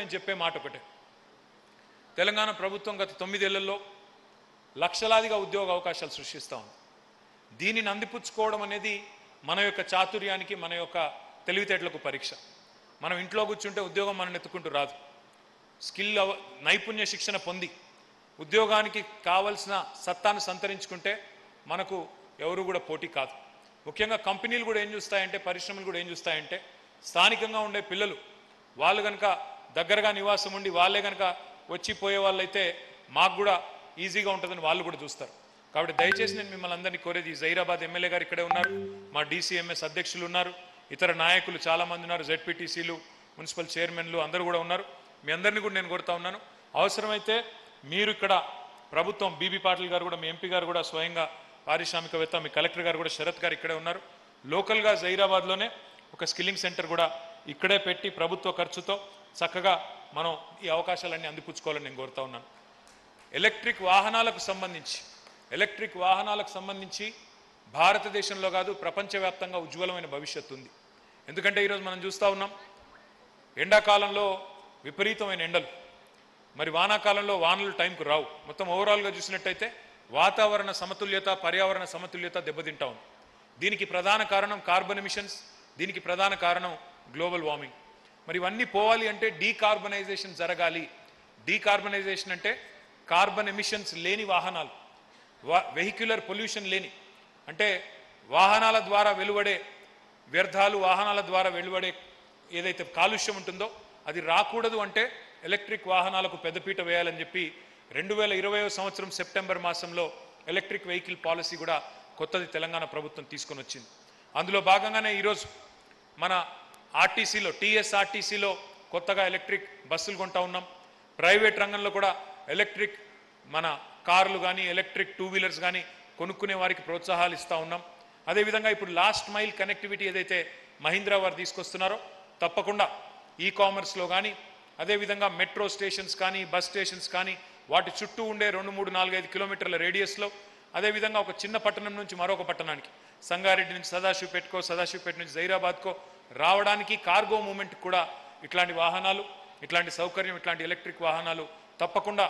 నేను చెప్పే మాట ఒకటే. తెలంగాణ ప్రభుత్వం గత తొమ్మిదేళ్ళలో లక్షలాదిగా ఉద్యోగ అవకాశాలు సృష్టిస్తూ ఉంది. దీనిని అందిపుచ్చుకోవడం అనేది మన యొక్క చాతుర్యానికి మన యొక్క తెలివితేటలకు పరీక్ష. మనం ఇంట్లో కూర్చుంటే ఉద్యోగం మనం ఎత్తుకుంటూ రాదు. స్కిల్ నైపుణ్య శిక్షణ పొంది ఉద్యోగానికి కావలసిన సత్తాను సంతరించుకుంటే మనకు ఎవరు కూడా పోటీ కాదు. ముఖ్యంగా కంపెనీలు కూడా ఏం చూస్తాయంటే పరిశ్రమలు కూడా ఏం చూస్తాయంటే స్థానికంగా ఉండే పిల్లలు వాళ్ళు కనుక దగ్గరగా నివాసం ఉండి వాళ్ళే కనుక వచ్చి పోయే వాళ్ళైతే మాకు కూడా ఈజీగా ఉంటుందని వాళ్ళు కూడా చూస్తారు. కాబట్టి దయచేసి నేను మిమ్మల్ని అందరినీ కోరేది జైరాబాద్ ఎమ్మెల్యే గారు ఇక్కడే ఉన్నారు మా డీసీఎంఎస్ అధ్యక్షులు ఉన్నారు ఇతర నాయకులు చాలామంది ఉన్నారు జెడ్పీటీసీలు మున్సిపల్ చైర్మన్లు అందరూ కూడా ఉన్నారు. మీ అందరినీ కూడా నేను కోరుతా ఉన్నాను. అవసరమైతే మీరు ఇక్కడ ప్రభుత్వం బీబీ పాటిల్ గారు కూడా మీ ఎంపీ గారు కూడా స్వయంగా పారిశ్రామికవేత్త మీ కలెక్టర్ గారు కూడా శరత్ గారు ఇక్కడే ఉన్నారు. లోకల్గా జైరాబాద్లోనే ఒక స్కిల్లింగ్ సెంటర్ కూడా ఇక్కడే పెట్టి ప్రభుత్వ ఖర్చుతో చక్కగా మనం ఈ అవకాశాలన్నీ అందిపుచ్చుకోవాలని నేను కోరుతా ఉన్నాను. ఎలక్ట్రిక్ వాహనాలకు సంబంధించి ఎలక్ట్రిక్ వాహనాలకు సంబంధించి భారతదేశంలో కాదు ప్రపంచవ్యాప్తంగా ఉజ్వలమైన భవిష్యత్తు ఉంది. ఎందుకంటే ఈరోజు మనం చూస్తూ ఉన్నాం ఎండాకాలంలో విపరీతమైన ఎండలు. మరి వానాకాలంలో వానలు టైంకు రావు. మొత్తం ఓవరాల్గా చూసినట్టయితే వాతావరణ సమతుల్యత పర్యావరణ సమతుల్యత దెబ్బతింటా ఉంది. దీనికి ప్రధాన కారణం కార్బన్ ఎమిషన్స్ దీనికి ప్రధాన కారణం గ్లోబల్ వార్మింగ్. మరి ఇవన్నీ పోవాలి అంటే డీకార్బనైజేషన్ జరగాలి. డీకార్బనైజేషన్ అంటే కార్బన్ ఎమిషన్స్ లేని వాహనాలు. వెహిక్యులర్ పొల్యూషన్ లేని. అంటే వాహనాల ద్వారా వెలువడే వ్యర్థాలు వాహనాల ద్వారా వెలువడే ఏదైతే కాలుష్యం ఉంటుందో అది రాకూడదు అంటే ఎలక్ట్రిక్ వాహనాలకు పెద్దపీట వేయాలని చెప్పి రెండు వేల ఇరవయో సంవత్సరం సెప్టెంబర్ మాసంలో ఎలక్ట్రిక్ వెహికల్ పాలసీ కూడా కొత్తది తెలంగాణ ప్రభుత్వం తీసుకొని వచ్చింది. అందులో భాగంగానే ఈరోజు మన ఆర్టీసీలో టీఎస్ఆర్టీసీలో కొత్తగా ఎలక్ట్రిక్ బస్సులు కొంటా ఉన్నాం. ప్రైవేట్ రంగంలో కూడా ఎలక్ట్రిక్ మన కార్లు కానీ ఎలక్ట్రిక్ టూ వీలర్స్ కానీ కొనుక్కునే వారికి ప్రోత్సాహాలు ఇస్తూ ఉన్నాం. అదేవిధంగా ఇప్పుడు లాస్ట్ మైల్ కనెక్టివిటీ ఏదైతే మహీంద్రా వారు తీసుకొస్తున్నారో తప్పకుండా ఈ కామర్స్లో కానీ అదేవిధంగా మెట్రో స్టేషన్స్ కానీ బస్ స్టేషన్స్ కానీ వాటి చుట్టూ ఉండే రెండు మూడు నాలుగైదు కిలోమీటర్ల రేడియస్లో అదేవిధంగా ఒక చిన్న పట్టణం నుంచి మరొక పట్టణానికి సంగారెడ్డి నుంచి సదాశివపేటకో సదాశివపేట నుంచి జైరాబాద్కో రావడానికి కార్గో మూమెంట్ కూడా ఇట్లాంటి వాహనాలు ఇట్లాంటి సౌకర్యం ఇట్లాంటి ఎలక్ట్రిక్ వాహనాలు తప్పకుండా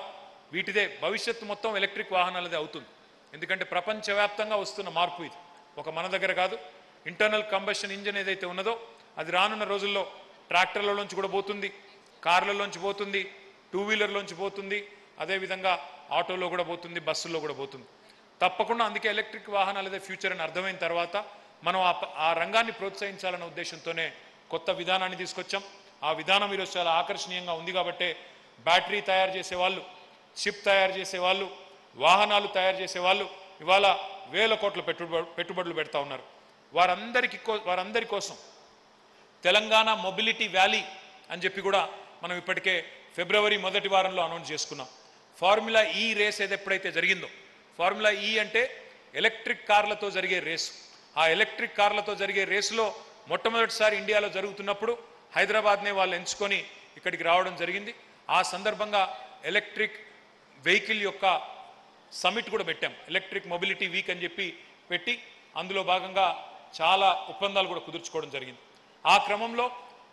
వీటిదే భవిష్యత్తు మొత్తం ఎలక్ట్రిక్ వాహనాలదే అవుతుంది. ఎందుకంటే ప్రపంచవ్యాప్తంగా వస్తున్న మార్పు ఇది. ఒక మన దగ్గర కాదు ఇంటర్నల్ కంబషన్ ఇంజన్ ఏదైతే ఉన్నదో అది రానున్న రోజుల్లో ట్రాక్టర్లలోంచి కూడా పోతుంది కార్లలోంచి పోతుంది టూ వీలర్లోంచి పోతుంది అదేవిధంగా ఆటోలో కూడా పోతుంది బస్సుల్లో కూడా పోతుంది. తప్పకుండా అందుకే ఎలక్ట్రిక్ వాహనాలదే ఫ్యూచర్ అని అర్థమైన తర్వాత మనం ఆ ఆ రంగాన్ని ప్రోత్సహించాలన్న ఉద్దేశంతోనే కొత్త విధానాన్ని తీసుకొచ్చాం. ఆ విధానం ఈరోజు చాలా ఆకర్షణీయంగా ఉంది కాబట్టే బ్యాటరీ తయారు చేసే వాళ్ళు చిప్ తయారు చేసే వాళ్ళు వాహనాలు తయారు చేసే వాళ్ళు ఇవాళ వేల కోట్ల పెట్టుబడు పెట్టుబడులు పెడతా ఉన్నారు. వారందరికి కో- వారందరి కోసం తెలంగాణ మొబిలిటీ వ్యాలీ అని చెప్పి కూడా మనం ఇప్పటికే ఫిబ్రవరి మొదటి వారంలో అనౌన్స్ చేసుకున్నాం. ఫార్ములా ఈ రేస్ ఏది ఎప్పుడైతే జరిగిందో ఫార్ములా ఈ అంటే ఎలక్ట్రిక్ కార్లతో జరిగే రేసు. ఆ ఎలక్ట్రిక్ కార్లతో జరిగే రేసులో మొట్టమొదటిసారి ఇండియాలో జరుగుతున్నప్పుడు హైదరాబాద్నే వాళ్ళు ఎంచుకొని ఇక్కడికి రావడం జరిగింది. ఆ సందర్భంగా ఎలక్ట్రిక్ వెహికల్ యొక్క సమిట్ కూడా పెట్టాం. ఎలక్ట్రిక్ మొబిలిటీ వీక్ అని చెప్పి పెట్టి అందులో భాగంగా చాలా ఒప్పందాలు కూడా కుదుర్చుకోవడం జరిగింది. ఆ క్రమంలో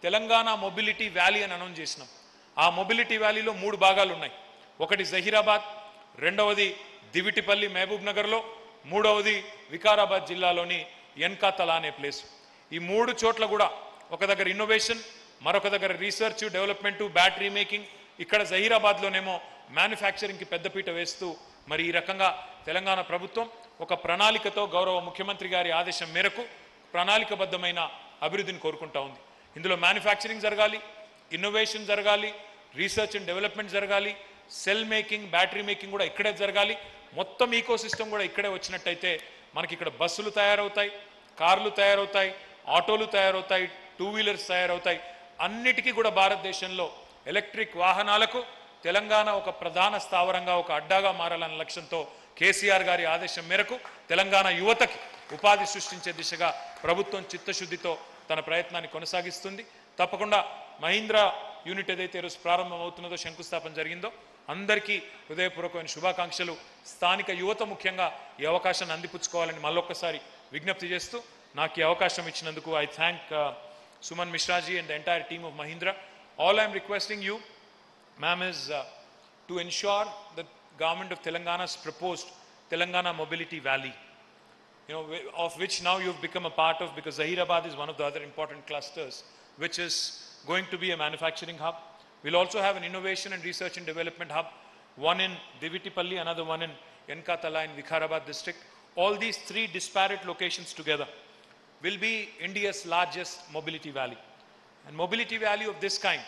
తెలంగాణ మొబిలిటీ వ్యాలీ అని అనౌన్స్ చేసినాం. ఆ మొబిలిటీ వ్యాలీలో మూడు భాగాలు ఉన్నాయి. ఒకటి జహీరాబాద్ రెండవది దివిటిపల్లి మహబూబ్ నగర్లో మూడవది వికారాబాద్ జిల్లాలోని ఎన్కాతల అనే ప్లేస్ ఈ మూడు చోట్ల కూడా ఒక దగ్గర ఇన్నోవేషన్ మరొక దగ్గర రీసెర్చ్ డెవలప్మెంటు బ్యాటరీ మేకింగ్ ఇక్కడ జహీరాబాద్లోనేమో మ్యానుఫ్యాక్చరింగ్కి పెద్దపీట వేస్తూ మరి ఈ రకంగా తెలంగాణ ప్రభుత్వం ఒక ప్రణాళికతో గౌరవ ముఖ్యమంత్రి గారి ఆదేశం మేరకు ప్రణాళికబద్ధమైన అభివృద్ధిని కోరుకుంటా ఉంది. ఇందులో మ్యానుఫ్యాక్చరింగ్ జరగాలి ఇన్నోవేషన్ జరగాలి రీసెర్చ్ అండ్ డెవలప్మెంట్ జరగాలి సెల్ మేకింగ్ బ్యాటరీ మేకింగ్ కూడా ఇక్కడే జరగాలి మొత్తం ఈకో సిస్టమ్ కూడా ఇక్కడే వచ్చినట్టయితే మనకి ఇక్కడ బస్సులు తయారవుతాయి కార్లు తయారవుతాయి ఆటోలు తయారవుతాయి టూ వీలర్స్ తయారవుతాయి. అన్నిటికీ కూడా భారతదేశంలో ఎలక్ట్రిక్ వాహనాలకు తెలంగాణ ఒక ప్రధాన స్థావరంగా ఒక అడ్డాగా మారాలన్న లక్ష్యంతో కేసీఆర్ గారి ఆదేశం మేరకు తెలంగాణ యువతకి ఉపాధి సృష్టించే దిశగా ప్రభుత్వం చిత్తశుద్ధితో తన ప్రయత్నాన్ని కొనసాగిస్తుంది. తప్పకుండా మహీంద్రా యూనిట్ ఏదైతే ఈరోజు ప్రారంభమవుతున్నదో శంకుస్థాపన జరిగిందో అందరికీ హృదయపూర్వకమైన శుభాకాంక్షలు. స్థానిక యువత ముఖ్యంగా ఈ అవకాశాన్ని అందిపుచ్చుకోవాలని మళ్ళొక్కసారి విజ్ఞప్తి చేస్తూ నాకు ఈ అవకాశం ఇచ్చినందుకు I thank uh, Suman Mishraji and entire team of Mahindra. All I'm requesting you ma'am is to ensure the government of Telangana's proposed Telangana mobility valley you know of which now you become a part of because Zaheerabad is one of the other important clusters which is going to be a manufacturing hub We'll also have an innovation and research and development hub, one in Divitipalli, another one in Yankatala in Vikharabad district. All these three disparate locations together will be India's largest mobility valley. And mobility valley of this kind,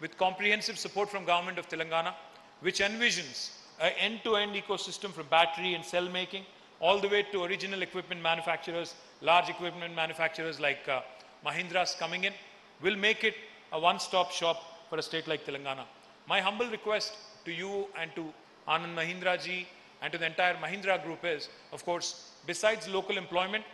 with comprehensive support from government of Telangana, which envisions an end-to-end ecosystem from battery and cell making, all the way to original equipment manufacturers, large equipment manufacturers like uh, Mahindra's coming in, will make it a one-stop shop for a state like Telangana. My humble request to you and to Anand Mahindra ji and to the entire Mahindra group is, of course, besides local employment,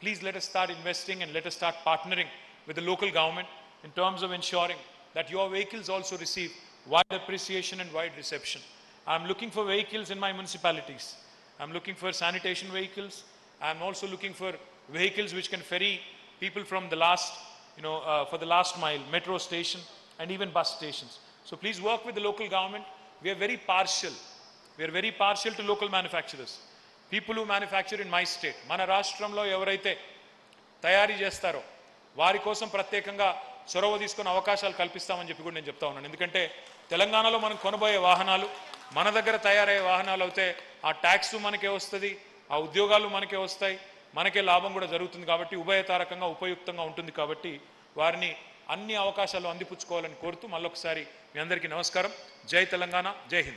please let us start investing and let us start partnering with the local government in terms of ensuring that your vehicles also receive wide appreciation and wide reception. I'm looking for vehicles in my municipalities. I'm looking for sanitation vehicles. I'm also looking for vehicles which can ferry people from the last, you know, uh, for the last mile, metro station and even bus stations. So please work with the local government. We are very partial. We are very partial to local manufacturers. People who manufacture in my state. మన రాష్ట్రంలో ఎవరైతే తయారీ చేస్తారో వారి కోసం ప్రత్యేకంగా చొరవ తీసుకునే అవకాశాలు కల్పిస్తామని చెప్పి కూడా నేను చెప్తా ఉన్నాను ఎందుకంటే తెలంగాణలో మనం కొనబోయే వాహనాలు మన దగ్గర తయారయ్యే వాహనాలు అయితే ఆ ట్యాక్స్ మనకే వస్తుంది ఆ ఉద్యోగాలు మనకే వస్తాయి మనకే లాభం కూడా జరుగుతుంది కాబట్టి ఉభయతారకంగా ఉపయుక్తంగా ఉంటుంది కాబట్టి వారిని అన్ని అవకాశాలు అందిపుచ్చుకోవాలని కోరుతూ మళ్ళొకసారి మీ అందరికీ నమస్కారం. జై తెలంగాణ జై హింద్.